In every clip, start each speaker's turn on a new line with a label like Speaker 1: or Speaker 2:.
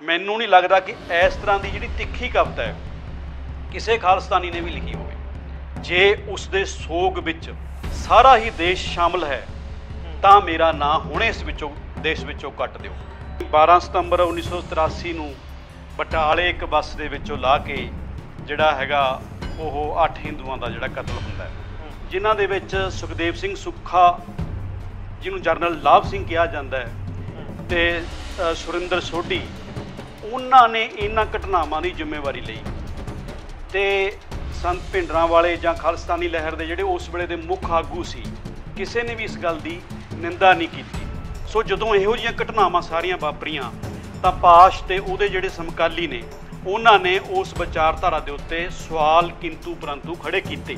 Speaker 1: ਮੈਨੂੰ ਨਹੀਂ ਲੱਗਦਾ ਕਿ ਇਸ ਤਰ੍ਹਾਂ ਦੀ ਜਿਹੜੀ ਤਿੱਖੀ ਕਵਿਤਾ ਹੈ, ਕਿਸੇ ਖਾਲਸਤਾਨੀ ਨੇ ਵੀ ਲਿਖੀ ਹੋਵੇ। ਜੇ ਉਸ ਦੇ ਸੋਗ ਵਿੱਚ ਸਾਰਾ ਹੀ ਦੇਸ਼ ਸ਼ਾਮਲ ਹੈ, ਤਾਂ ਮੇਰਾ ਨਾਂ ਹੁਣੇ ਇਸ ਵਿੱਚੋਂ, ਦੇਸ਼ ਵਿੱਚੋਂ ਕੱਟ ਦਿਓ। 12 ਸਤੰਬਰ 1983 ਨੂੰ ਬਟਾਲੇ ਇੱਕ ਬੱਸ ਦੇ ਵਿੱਚੋਂ ਲਾ ਕੇ ਜਿਹੜਾ ਹੈਗਾ ਉਹ 8 ਹਿੰਦੂਆਂ ਦਾ ਜਿਹੜਾ ਕਤਲ ਹੁੰਦਾ ਹੈ, ਜਿਨ੍ਹਾਂ ਦੇ ਵਿੱਚ ਸੁਖਦੇਵ ਸਿੰਘ ਸੁੱਖਾ, ਜਿਹਨੂੰ ਜਰਨਲ ਲਾਭ ਸਿੰਘ ਕਿਹਾ ਜਾਂਦਾ ਹੈ, ਤੇ ਸੁਰਿੰਦਰ ਸੋਢੀ ਉਹਨਾਂ ਨੇ ਇਹਨਾਂ ਘਟਨਾਵਾਂ ਦੀ ਜ਼ਿੰਮੇਵਾਰੀ ਲਈ। ਤੇ ਸੰਤ ਭਿੰਡਰਾਂ ਵਾਲੇ ਜਾਂ ਖਾਲਸਤਾਨੀ ਲਹਿਰ ਦੇ ਜਿਹੜੇ ਉਸ ਵੇਲੇ ਦੇ ਮੁੱਖ ਆਗੂ ਸੀ, ਕਿਸੇ ਨੇ ਵੀ ਇਸ ਗੱਲ ਦੀ ਨਿੰਦਾ ਨਹੀਂ ਕੀਤੀ। ਸੋ ਜਦੋਂ ਇਹੋ ਜਿਹੀਆਂ ਘਟਨਾਵਾਂ ਸਾਰੀਆਂ ਵਾਪਰੀਆਂ, ਤਾਂ ਪਾਸ਼ ਤੇ ਉਹਦੇ ਜਿਹੜੇ ਸਮਕਾਲੀ ਨੇ, ਉਹਨਾਂ ਨੇ ਉਸ ਵਿਚਾਰਧਾਰਾ ਦੇ ਉੱਤੇ ਸਵਾਲ ਕਿੰਤੂ ਪਰੰਤੂ ਖੜੇ ਕੀਤੇ।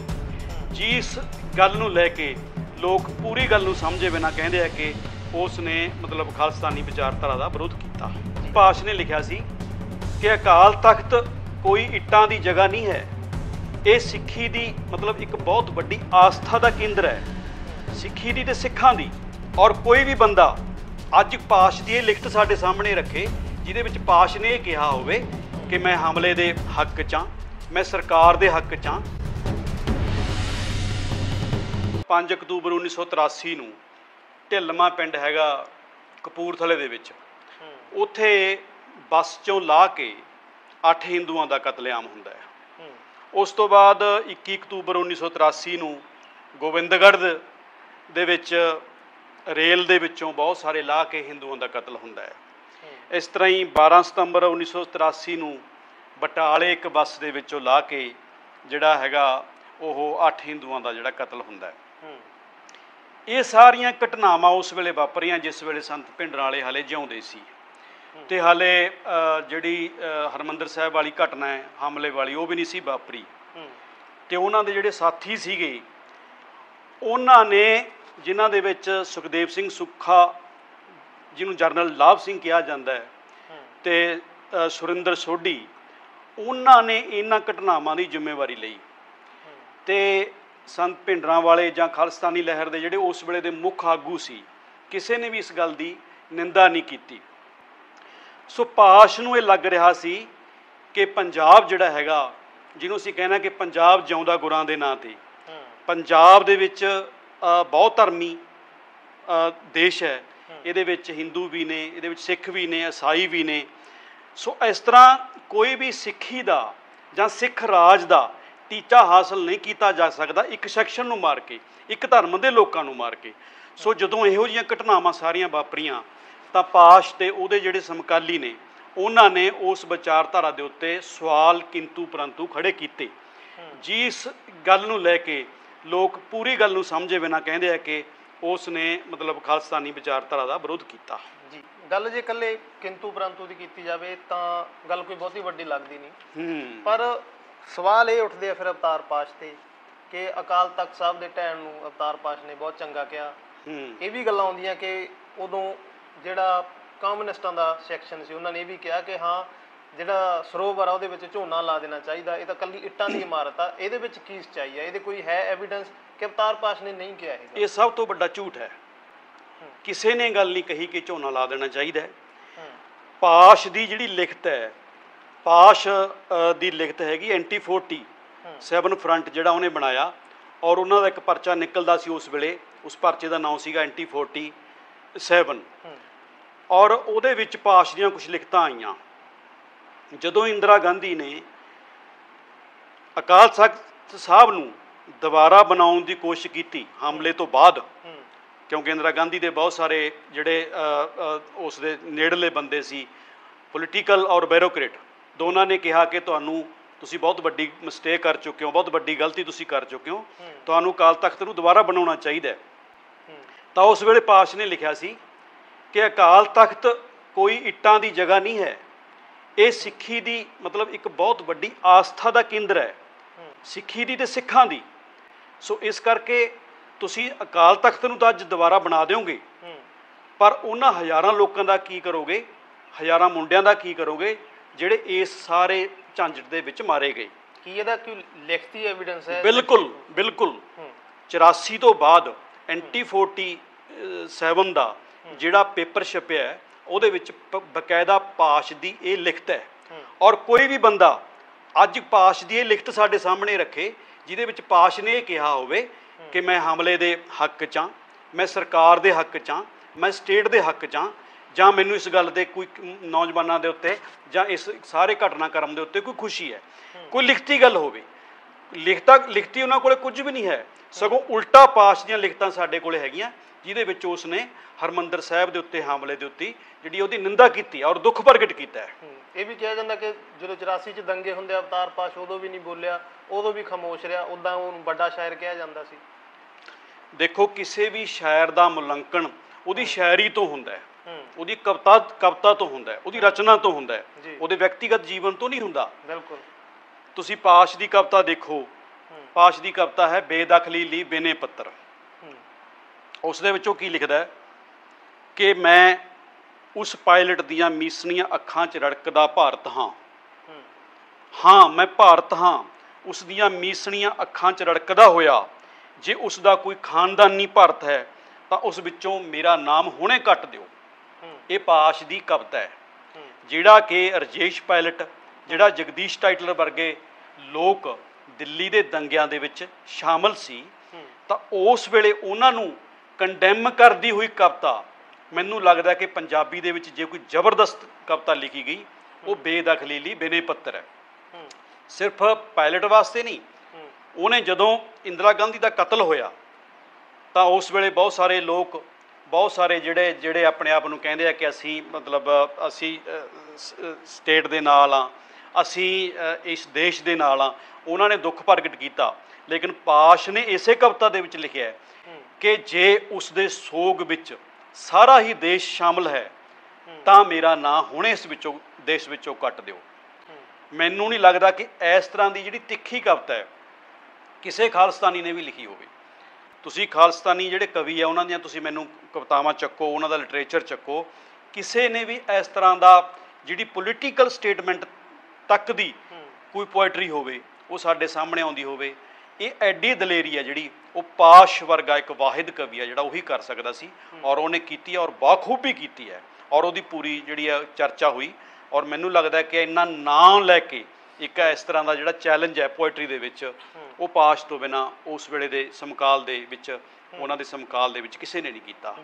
Speaker 1: ਜਿਸ ਗੱਲ ਨੂੰ ਲੈ ਕੇ ਲੋਕ ਪੂਰੀ ਗੱਲ ਨੂੰ ਸਮਝੇ ਬਿਨਾਂ ਕਹਿੰਦੇ ਆ ਕਿ ਉਸ ਨੇ ਮਤਲਬ ਖਾਲਸਤਾਨੀ ਵਿਚਾਰਧਾਰਾ ਦਾ ਵਿਰੋਧ ਕੀਤਾ। ਪਾਸ਼ ਨੇ ਲਿਖਿਆ ਸੀ ਕਿ ਅਕਾਲ ਤਖਤ ਕੋਈ ਇੱਟਾਂ ਦੀ ਜਗ੍ਹਾ ਨਹੀਂ ਹੈ। ਇਹ ਸਿੱਖੀ ਦੀ ਮਤਲਬ ਇੱਕ ਬਹੁਤ ਵੱਡੀ ਆਸਥਾ ਦਾ ਕੇਂਦਰ ਹੈ। ਸਿੱਖੀ ਦੀ ਤੇ ਸਿੱਖਾਂ ਦੀ। ਔਰ ਕੋਈ ਵੀ ਬੰਦਾ ਅੱਜ ਪਾਸ਼ ਦੀ ਇਹ ਲਿਖਤ ਸਾਡੇ ਸਾਹਮਣੇ ਰੱਖੇ, ਜਿਹਦੇ ਵਿੱਚ ਪਾਸ਼ ਨੇ ਇਹ ਕਿਹਾ ਹੋਵੇ ਕਿ ਮੈਂ ਹਮਲੇ ਦੇ ਹੱਕ 'ਚ ਹਾਂ, ਮੈਂ ਸਰਕਾਰ ਦੇ ਹੱਕ 'ਚ ਹਾਂ। 5 ਅਕਤੂਬਰ 1983 ਨੂੰ ਢਿੱਲਮਾ ਪਿੰਡ ਹੈਗਾ ਕਪੂਰਥਲੇ ਦੇ ਵਿੱਚ। ਉੱਥੇ ਬੱਸ ਚੋਂ ਲਾ ਕੇ 8 ਹਿੰਦੂਆਂ ਦਾ ਕਤਲੇਆਮ ਹੁੰਦਾ ਹੈ। ਉਸ ਤੋਂ ਬਾਅਦ 21 ਅਕਤੂਬਰ 1983 ਨੂੰ ਗੋਬਿੰਦਗੜ੍ਹ ਦੇ- ਵਿੱਚ ਰੇਲ ਦੇ ਵਿੱਚੋਂ ਬਹੁਤ ਸਾਰੇ ਲਾ ਕੇ ਹਿੰਦੂਆਂ ਦਾ ਕਤਲ ਹੁੰਦਾ ਹੈ। ਇਸ ਤਰ੍ਹਾਂ ਹੀ 12 ਸਤੰਬਰ 1983 ਨੂੰ ਬਟਾਲੇ ਇੱਕ ਬੱਸ ਦੇ ਵਿੱਚੋਂ ਲਾ ਕੇ ਜਿਹੜਾ ਹੈਗਾ ਉਹ 8 ਹਿੰਦੂਆਂ ਦਾ ਜਿਹੜਾ ਕਤਲ ਹੁੰਦਾ ਹੈ। ਇਹ ਸਾਰੀਆਂ ਘਟਨਾਵਾਂ ਉਸ ਵੇਲੇ ਵਾਪਰੀਆਂ ਜਿਸ ਵੇਲੇ ਸੰਤ ਭਿੰਡਰਾਂ ਵਾਲੇ ਹਾਲੇ ਜਿਉਂਦੇ ਸੀ। ਤੇ ਹਾਲੇ ਜਿਹੜੀ ਹਰਮੰਦਰ ਸਾਹਿਬ ਵਾਲੀ ਘਟਨਾ ਹੈ ਹਮਲੇ ਵਾਲੀ ਉਹ ਵੀ ਨਹੀਂ ਸੀ ਵਾਪਰੀ। ਤੇ ਉਹਨਾਂ ਦੇ ਜਿਹੜੇ ਸਾਥੀ ਸੀਗੇ ਉਹਨਾਂ ਨੇ ਜਿਨ੍ਹਾਂ ਦੇ ਵਿੱਚ ਸੁਖਦੇਵ ਸਿੰਘ ਸੁੱਖਾ ਜਿਹਨੂੰ ਜਰਨਲ ਲਾਭ ਸਿੰਘ ਕਿਹਾ ਜਾਂਦਾ ਹੈ ਤੇ ਸੁਰਿੰਦਰ ਸੋਢੀ ਉਹਨਾਂ ਨੇ ਇਹਨਾਂ ਘਟਨਾਵਾਂ ਦੀ ਜ਼ਿੰਮੇਵਾਰੀ ਲਈ। ਤੇ ਸੰਤ ਭਿੰਡਰਾਂ ਵਾਲੇ ਜਾਂ ਖਾਲਸਤਾਨੀ ਲਹਿਰ ਦੇ ਜਿਹੜੇ ਉਸ ਵੇਲੇ ਦੇ ਮੁੱਖ ਆਗੂ ਸੀ ਕਿਸੇ ਨੇ ਵੀ ਇਸ ਗੱਲ ਦੀ ਨਿੰਦਾ ਨਹੀਂ ਕੀਤੀ। ਸੋ ਪਾਸ਼ ਨੂੰ ਇਹ ਲੱਗ ਰਿਹਾ ਸੀ ਕਿ ਪੰਜਾਬ ਜਿਹੜਾ ਹੈਗਾ ਜਿਹਨੂੰ ਅਸੀਂ ਕਹਿੰਦਾ ਕਿ ਪੰਜਾਬ ਜਿਉਂਦਾ ਗੁਰਾਂ ਦੇ ਨਾਂ ਤੇ। ਪੰਜਾਬ ਦੇ ਵਿੱਚ ਬਹੁਤ ਧਰਮੀ ਦੇਸ਼ ਹੈ। ਇਹਦੇ ਵਿੱਚ ਹਿੰਦੂ ਵੀ ਨੇ ਇਹਦੇ ਵਿੱਚ ਸਿੱਖ ਵੀ ਨੇ ਈਸਾਈ ਵੀ ਨੇ। ਸੋ ਇਸ ਤਰ੍ਹਾਂ ਕੋਈ ਵੀ ਸਿੱਖੀ ਦਾ ਜਾਂ ਸਿੱਖ ਰਾਜ ਦਾ ਟੀਚਾ ਹਾਸਲ ਨਹੀਂ ਕੀਤਾ ਜਾ ਸਕਦਾ ਇੱਕ ਸੈਕਸ਼ਨ ਨੂੰ ਮਾਰ ਕੇ ਇੱਕ ਧਰਮ ਦੇ ਲੋਕਾਂ ਨੂੰ ਮਾਰ ਕੇ। ਸੋ ਜਦੋਂ ਇਹੋ ਜਿਹੀਆਂ ਘਟਨਾਵਾਂ ਸਾਰੀਆਂ ਵਾਪਰੀਆਂ ਤਾਂ ਪਾਸ਼ ਤੇ ਉਹਦੇ ਜਿਹੜੇ ਸਮਕਾਲੀ ਨੇ ਉਹਨਾਂ ਨੇ ਉਸ ਵਿਚਾਰਧਾਰਾ ਦੇ ਉੱਤੇ ਸਵਾਲ ਕਿੰਤੂ ਪਰੰਤੂ ਖੜੇ ਕੀਤੇ। ਜਿਸ ਗੱਲ ਨੂੰ ਲੈ ਕੇ ਲੋਕ ਪੂਰੀ ਗੱਲ ਨੂੰ ਸਮਝੇ ਬਿਨਾਂ ਕਹਿੰਦੇ ਆ ਕਿ ਉਸ ਨੇ ਮਤਲਬ ਖਾਲਸਤਾਨੀ ਵਿਚਾਰਧਾਰਾ ਦਾ ਵਿਰੋਧ ਕੀਤਾ।
Speaker 2: ਜੀ ਗੱਲ ਜੇ ਇਕੱਲੇ ਕਿੰਤੂ ਪਰੰਤੂ ਦੀ ਕੀਤੀ ਜਾਵੇ ਤਾਂ ਗੱਲ ਕੋਈ ਬਹੁਤੀ ਵੱਡੀ ਲੱਗਦੀ ਨਹੀਂ। ਪਰ ਸਵਾਲ ਇਹ ਉੱਠਦੇ ਆ ਫਿਰ ਅਵਤਾਰ ਪਾਸ਼ ਤੇ ਕਿ ਅਕਾਲ ਤਖਤ ਸਾਹਿਬ ਦੇ ਟਾਈਮ ਨੂੰ ਅਵਤਾਰ ਪਾਸ਼ ਨੇ ਬਹੁਤ ਚੰਗਾ ਕਿਹਾ। ਇਹ ਵੀ ਗੱਲਾਂ ਆਉਂਦੀਆਂ ਕਿ ਉਦੋਂ ਜਿਹੜਾ ਕਮਿਊਨਿਸਟਾਂ ਦਾ ਸੈਕਸ਼ਨ ਸੀ ਉਹਨਾਂ ਨੇ ਇਹ ਵੀ ਕਿਹਾ ਕਿ ਹਾਂ ਜਿਹੜਾ ਸਰੋਵਰ ਆ ਉਹਦੇ ਵਿੱਚ ਝੋਨਾ ਲਾ ਦੇਣਾ ਚਾਹੀਦਾ ਇਹ ਤਾਂ ਕੱਲੀ ਇੱਟਾਂ ਦੀ ਇਮਾਰਤ ਆ ਇਹਦੇ ਵਿੱਚ ਕੀ ਸਚਾਈ ਆ? ਇਹਦੇ ਕੋਈ ਹੈ ਐਵੀਡੈਂਸ ਕਿ ਅਵਤਾਰ ਪਾਸ਼ ਨੇ ਨਹੀਂ ਕਿਹਾ ਹੈਗਾ
Speaker 1: ਇਹ ਸਭ ਤੋਂ ਵੱਡਾ ਝੂਠ ਹੈ। ਕਿਸੇ ਨੇ ਗੱਲ ਨਹੀਂ ਕਹੀ ਕਿ ਝੋਨਾ ਲਾ ਦੇਣਾ ਚਾਹੀਦਾ ਪਾਸ਼ ਦੀ ਜਿਹੜੀ ਲਿਖਤ ਹੈ ਪਾਸ਼ ਦੀ ਲਿਖਤ ਹੈਗੀ ਐਂਟੀ 40 ਸੈਵਨ ਫਰੰਟ ਜਿਹੜਾ ਉਹਨੇ ਬਣਾਇਆ ਔਰ ਉਹਨਾਂ ਦਾ ਇੱਕ ਪਰਚਾ ਨਿਕਲਦਾ ਸੀ ਉਸ ਵੇਲੇ ਉਸ ਪਰਚੇ ਦਾ ਨਾਮ ਸੀਗਾ ਐਂਟੀ 47
Speaker 2: ਹੂੰ।
Speaker 1: ਔਰ ਉਹਦੇ ਵਿੱਚ ਪਾਸ਼ ਦੀਆਂ ਕੁਝ ਲਿਖਤਾਂ ਆਈਆਂ। ਜਦੋਂ ਇੰਦਰਾ ਗਾਂਧੀ ਨੇ ਅਕਾਲ ਤਖਤ ਸਾਹਿਬ ਨੂੰ ਦੁਬਾਰਾ ਬਣਾਉਣ ਦੀ ਕੋਸ਼ਿਸ਼ ਕੀਤੀ ਹਮਲੇ ਤੋਂ ਬਾਅਦ ਕਿਉਂਕਿ ਇੰਦਰਾ ਗਾਂਧੀ ਦੇ ਬਹੁਤ ਸਾਰੇ ਜਿਹੜੇ ਉਸ ਦੇ ਨੇੜਲੇ ਬੰਦੇ ਸੀ ਪੋਲੀਟੀਕਲ ਔਰ ਬਿਊਰੋਕਰੇਟ ਦੋਨਾਂ ਨੇ ਕਿਹਾ ਕਿ ਤੁਹਾਨੂੰ ਤੁਸੀਂ ਬਹੁਤ ਵੱਡੀ ਮਿਸਟੇਕ ਕਰ ਚੁੱਕੇ ਹੋ ਬਹੁਤ ਵੱਡੀ ਗਲਤੀ ਤੁਸੀਂ ਕਰ ਚੁੱਕੇ ਹੋ ਤੁਹਾਨੂੰ ਅਕਾਲ ਤਖਤ ਨੂੰ ਦੁਬਾਰਾ ਬਣਾਉਣਾ ਚਾਹੀਦਾ ਤਾਂ ਉਸ ਵੇਲੇ ਪਾਸ਼ ਨੇ ਲਿਖਿਆ ਸੀ ਕਿ ਅਕਾਲ ਤਖਤ ਕੋਈ ਇੱਟਾਂ ਦੀ ਜਗ੍ਹਾ ਨਹੀਂ ਹੈ। ਇਹ ਸਿੱਖੀ ਦੀ ਮਤਲਬ ਇੱਕ ਬਹੁਤ ਵੱਡੀ ਆਸਥਾ ਦਾ ਕੇਂਦਰ ਹੈ। ਸਿੱਖੀ ਦੀ ਤੇ ਸਿੱਖਾਂ ਦੀ। ਸੋ ਇਸ ਕਰਕੇ ਤੁਸੀਂ ਅਕਾਲ ਤਖਤ ਨੂੰ ਤਾਂ ਅੱਜ ਦੁਬਾਰਾ ਬਣਾ ਦਿਓਗੇ। ਪਰ ਉਹਨਾਂ ਹਜ਼ਾਰਾਂ ਲੋਕਾਂ ਦਾ ਕੀ ਕਰੋਗੇ? ਹਜ਼ਾਰਾਂ ਮੁੰਡਿਆਂ ਦਾ ਕੀ ਕਰੋਗੇ? ਜਿਹੜੇ ਇਸ ਸਾਰੇ ਝਾਂਜਟ ਦੇ ਵਿੱਚ ਮਾਰੇ ਗਏ।
Speaker 2: ਕੀ ਇਹਦਾ ਕੋਈ ਲਿਖਤੀ ਐਵੀਡੈਂਸ ਹੈ?
Speaker 1: ਬਿਲਕੁਲ ਬਿਲਕੁਲ।
Speaker 2: ਹੂੰ।
Speaker 1: 84 ਤੋਂ ਬਾਅਦ ਐਂਟੀ 47 ਦਾ ਜਿਹੜਾ ਪੇਪਰ ਛਪਿਆ ਉਹਦੇ ਵਿੱਚ ਪ- ਬਕਾਇਦਾ ਪਾਸ਼ ਦੀ ਇਹ ਲਿਖਤ ਹੈ। ਔਰ ਕੋਈ ਵੀ ਬੰਦਾ ਅੱਜ ਪਾਸ਼ ਦੀ ਇਹ ਲਿਖਤ ਸਾਡੇ ਸਾਹਮਣੇ ਰੱਖੇ, ਜਿਹਦੇ ਵਿੱਚ ਪਾਸ਼ ਨੇ ਇਹ ਕਿਹਾ ਹੋਵੇ ਕਿ ਮੈਂ ਹਮਲੇ ਦੇ ਹੱਕ 'ਚ ਹਾਂ, ਮੈਂ ਸਰਕਾਰ ਦੇ ਹੱਕ 'ਚ ਹਾਂ, ਮੈਂ ਸਟੇਟ ਦੇ ਹੱਕ 'ਚ ਹਾਂ, ਜਾਂ ਮੈਨੂੰ ਇਸ ਗੱਲ ਦੇ ਕੋਈ ਨੌਜਵਾਨਾਂ ਦੇ ਉੱਤੇ ਜਾਂ ਇਸ ਸਾਰੇ ਘਟਨਾਕ੍ਰਮ ਦੇ ਉੱਤੇ ਕੋਈ ਖੁਸ਼ੀ ਹੈ। ਕੋਈ ਲਿਖਤੀ ਗੱਲ ਹੋਵੇ। ਲਿਖਤਾ, ਲਿਖਤੀ ਉਹਨਾਂ ਕੋਲੇ ਕੁਝ ਵੀ ਨਹੀਂ ਹੈ। ਸਗੋਂ ਉਲਟਾ ਪਾਸ਼ ਦੀਆਂ ਲਿਖਤਾਂ ਸਾਡੇ ਕੋਲੇ ਹੈਗੀਆਂ। ਜਿਹਦੇ ਵਿੱਚ ਉਸ ਨੇ ਹਰਮੰਦਰ ਸਾਹਿਬ ਦੇ ਉੱਤੇ ਹਮਲੇ ਦੇ ਉੱਤੇ ਜਿਹੜੀ ਉਹਦੀ ਨਿੰਦਾ ਕੀਤੀ ਔਰ ਦੁੱਖ ਪ੍ਰਗਟ ਕੀਤਾ ਹੈ।
Speaker 2: ਇਹ ਵੀ ਕਿਹਾ ਜਾਂਦਾ ਕਿ ਜਦੋਂ 84 ਚ ਦੰਗੇ ਹੁੰਦੇ ਅਵਤਾਰ ਪਾਸ਼ ਉਦੋਂ ਵੀ ਨਹੀਂ ਬੋਲਿਆ ਉਦੋਂ ਵੀ ਖਾਮੋਸ਼ ਰਿਹਾ ਉਦਾਂ ਉਹਨੂੰ ਵੱਡਾ ਸ਼ਾਇਰ ਕਿਹਾ ਜਾਂਦਾ ਸੀ।
Speaker 1: ਦੇਖੋ ਕਿਸੇ ਵੀ ਸ਼ਾਇਰ ਦਾ ਮੁਲਾਂਕਣ ਉਹਦੀ ਸ਼ਾਇਰੀ ਤੋਂ ਹੁੰਦਾ ਹੈ। ਉਹਦੀ ਕਵਿਤਾ ਕਵਿਤਾ ਤੋਂ ਹੁੰਦਾ ਹੈ। ਉਹਦੀ ਰਚਨਾ ਤੋਂ ਹੁੰਦਾ ਹੈ। ਉਹਦੇ ਵਿਅਕਤੀਗਤ ਜੀਵਨ ਤੋਂ ਨਹੀਂ ਹੁੰਦਾ।
Speaker 2: ਬਿਲਕੁਲ।
Speaker 1: ਤੁਸੀਂ ਪਾਸ਼ ਦੀ ਕਵਿਤਾ ਦੇਖੋ। ਪਾਸ਼ ਦੀ ਕਵਿਤਾ ਹੈ ਬੇਦਖਲੀ ਲਈ ਬਿਨੇ ਪੱਤਰ। ਉਸ ਦੇ ਵਿੱਚੋਂ ਕੀ ਲਿਖਦਾ ਕਿ ਮੈਂ ਉਸ ਪਾਇਲਟ ਦੀਆਂ ਮੀਸਣੀਆਂ ਅੱਖਾਂ 'ਚ ਰੜਕਦਾ ਭਾਰਤ ਹਾਂ।
Speaker 2: ਹਾਂ,
Speaker 1: ਮੈਂ ਭਾਰਤ ਹਾਂ। ਉਸ ਦੀਆਂ ਮੀਸਣੀਆਂ ਅੱਖਾਂ 'ਚ ਰੜਕਦਾ ਹੋਇਆ। ਜੇ ਉਸ ਦਾ ਕੋਈ ਖਾਨਦਾਨੀ ਭਾਰਤ ਹੈ, ਤਾਂ ਉਸ ਵਿੱਚੋਂ ਮੇਰਾ ਨਾਮ ਹੁਣੇ ਕੱਟ ਦਿਓ। ਇਹ ਪਾਸ਼ ਦੀ ਕਵਿਤਾ ਹੈ। ਜਿਹੜਾ ਕਿ ਰਜੇਸ਼ ਪਾਇਲਟ, ਜਿਹੜਾ ਜਗਦੀਸ਼ ਟਾਈਟਲਰ ਵਰਗੇ ਲੋਕ ਦਿੱਲੀ ਦੇ ਦੰਗਿਆਂ ਦੇ ਵਿੱਚ ਸ਼ਾਮਲ ਸੀ, ਤਾਂ ਉਸ ਵੇਲੇ ਉਹਨਾਂ ਨੂੰ ਕੰਡੈਮ ਕਰਦੀ ਹੋਈ ਕਵਿਤਾ ਮੈਨੂੰ ਲੱਗਦਾ ਕਿ ਪੰਜਾਬੀ ਦੇ ਵਿੱਚ ਜੇ ਕੋਈ ਜ਼ਬਰਦਸਤ ਕਵਿਤਾ ਲਿਖੀ ਗਈ ਉਹ ਬੇਦਖਲੀ ਲਈ ਬਿਨੇ ਪੱਤਰ ਹੈ। ਸਿਰਫ ਪਾਇਲਟ ਵਾਸਤੇ ਨਹੀਂ ਉਹਨੇ ਜਦੋਂ ਇੰਦਰਾ ਗਾਂਧੀ ਦਾ ਕਤਲ ਹੋਇਆ ਤਾਂ ਉਸ ਵੇਲੇ ਬਹੁਤ ਸਾਰੇ ਲੋਕ ਬਹੁਤ ਸਾਰੇ ਜਿਹੜੇ ਜਿਹੜੇ ਆਪਣੇ ਆਪ ਨੂੰ ਕਹਿੰਦੇ ਆ ਕਿ ਅਸੀਂ ਮਤਲਬ ਅਸੀਂ ਸਟੇਟ ਦੇ ਨਾਲ ਆ ਅਸੀਂ ਇਸ ਦੇਸ਼ ਦੇ ਨਾਲ ਆ ਉਹਨਾਂ ਨੇ ਦੁੱਖ ਪ੍ਰਗਟ ਕੀਤਾ। ਲੇਕਿਨ ਪਾਸ਼ ਨੇ ਇਸੇ ਕਵਿਤਾ ਦੇ ਵਿੱਚ ਲਿਖਿਆ ਹੂੰ ਕਿ ਜੇ ਉਸ ਦੇ ਸੋਗ ਵਿੱਚ ਸਾਰਾ ਹੀ ਦੇਸ਼ ਸ਼ਾਮਲ ਹੈ, ਤਾਂ ਮੇਰਾ ਨਾਂ ਹੁਣੇ ਇਸ ਵਿੱਚੋਂ, ਦੇਸ਼ ਵਿੱਚੋਂ ਕੱਟ ਦਿਓ। ਮੈਨੂੰ ਨਹੀਂ ਲੱਗਦਾ ਕਿ ਇਸ ਤਰ੍ਹਾਂ ਦੀ ਜਿਹੜੀ ਤਿੱਖੀ ਕਵਿਤਾ ਹੈ, ਕਿਸੇ ਖਾਲਸਤਾਨੀ ਨੇ ਵੀ ਲਿਖੀ ਹੋਵੇ। ਤੁਸੀਂ ਖਾਲਸਤਾਨੀ ਜਿਹੜੇ ਕਵੀ ਆ, ਉਹਨਾਂ ਦੀਆਂ ਤੁਸੀਂ ਮੈਨੂੰ ਕਵਿਤਾਵਾਂ ਚੱਕੋ, ਉਹਨਾਂ ਦਾ ਲਿਟਰੇਚਰ ਚੱਕੋ, ਕਿਸੇ ਨੇ ਵੀ ਇਸ ਤਰ੍ਹਾਂ ਦਾ ਜਿਹੜੀ ਪੋਲੀਟੀਕਲ ਸਟੇਟਮੈਂਟ ਤੱਕ ਦੀ ਕੋਈ ਪੋਇਟਰੀ ਹੋਵੇ, ਉਹ ਸਾਡੇ ਸਾਹਮਣੇ ਆਉਂਦੀ ਹੋਵੇ, ਇਹ ਐਡੀ ਦਲੇਰੀ ਹੈ ਜਿਹੜੀ ਉਹ ਪਾਸ਼ ਵਰਗਾ ਇੱਕ ਵਾਹਿਦ ਕਵੀ ਆ ਜਿਹੜਾ ਉਹੀ ਕਰ ਸਕਦਾ ਸੀ ਔਰ ਉਹਨੇ ਕੀਤੀ ਔਰ ਬਾਖੂਬੀ ਕੀਤੀ ਹੈ ਔਰ ਉਹਦੀ ਪੂਰੀ ਜਿਹੜੀ ਹੈ ਚਰਚਾ ਹੋਈ ਔਰ ਮੈਨੂੰ ਲੱਗਦਾ ਕਿ ਇੰਨਾ ਨਾਂ ਲੈ ਕੇ ਇੱਕ ਇਸ ਤਰ੍ਹਾਂ ਦਾ ਜਿਹੜਾ ਚੈਲੰਜ ਹੈ ਪੋਇਟਰੀ ਦੇ ਵਿੱਚ, ਉਹ ਪਾਸ਼ ਤੋਂ ਬਿਨਾ ਉਸ ਵੇਲੇ ਦੇ ਸਮਕਾਲ ਦੇ ਵਿੱਚ, ਉਹਨਾਂ ਦੇ ਸਮਕਾਲ ਦੇ ਵਿੱਚ ਕਿਸੇ ਨੇ ਨਹੀਂ ਕੀਤਾ।